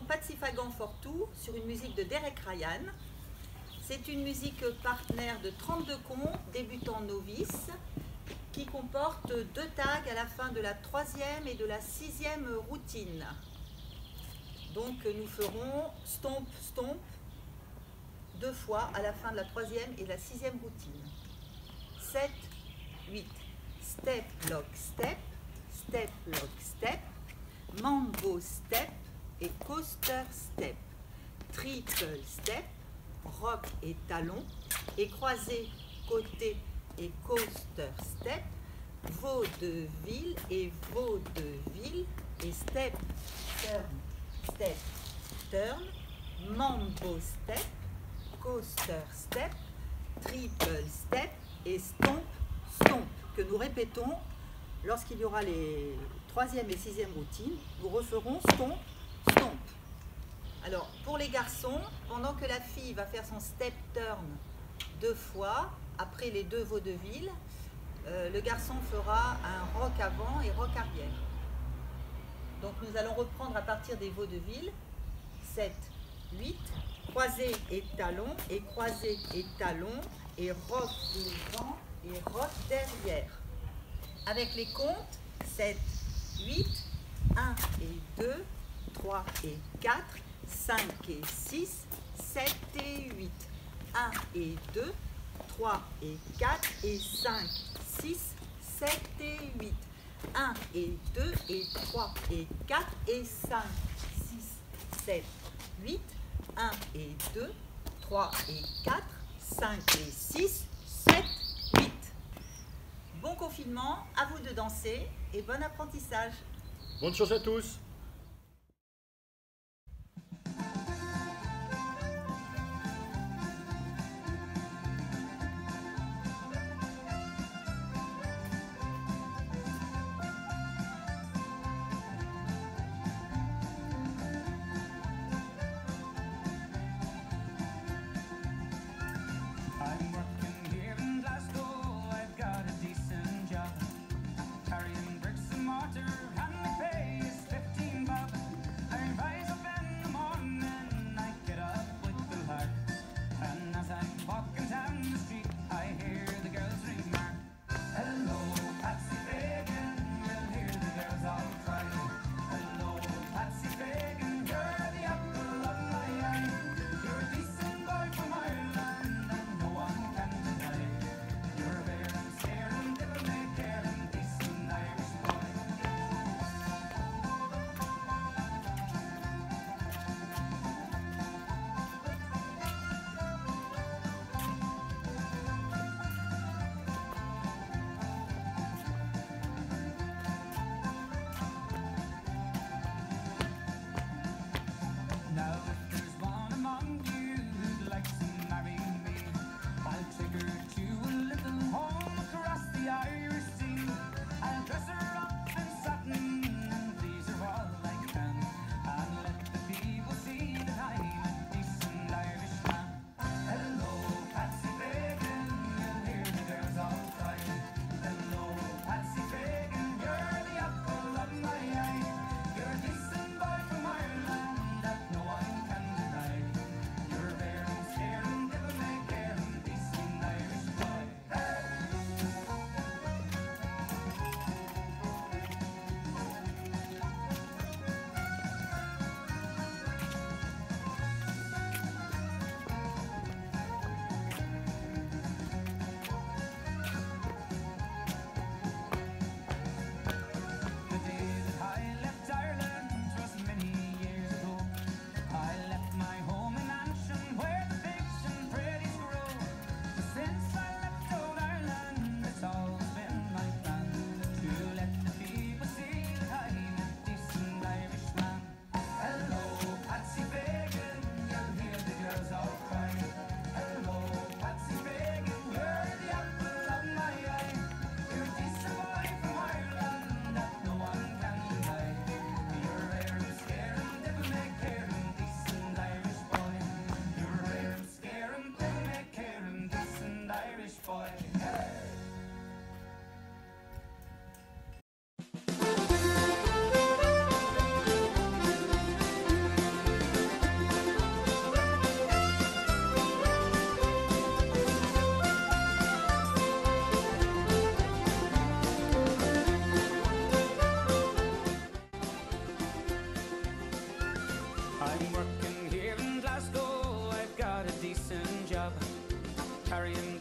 présentons Patsifagan for sur une musique de Derek Ryan. C'est une musique partenaire de 32 cons, débutants novices, qui comporte deux tags à la fin de la troisième et de la sixième routine. Donc nous ferons stomp, stomp deux fois à la fin de la troisième et la sixième routine. 7, 8. Step, lock, step, step, lock, step, mambo, step et coaster, step. Triple step, rock et talon, et croisé, côté et coaster, step, vaudeville et vaudeville, et step, turn, step, turn, mambo, step, coaster, step, triple step et stomp, stomp, que nous répétons lorsqu'il y aura les troisième et sixième routines. Nous referons stomp, stomp. Alors, pour les garçons, pendant que la fille va faire son step turn deux fois, après les deux vaudevilles, euh, le garçon fera un rock avant et rock arrière. Donc nous allons reprendre à partir des vaudevilles. 7, 8, croisé et talon, et croisé et talon, et rock devant et rock derrière. Avec les comptes, 7, 8, 1 et 2, 3 et 4, 5 et 6, 7 et 8, 1 et 2, 3 et 4 et 5, 6, 7 et 8, 1 et 2 et 3 et 4 et 5, 6, 7, 8, 1 et 2, 3 et 4, 5 et 6, 7, 8. Bon confinement, à vous de danser et bon apprentissage. Bonne chance à tous I'm working here in Glasgow, I've got a decent job. Carrying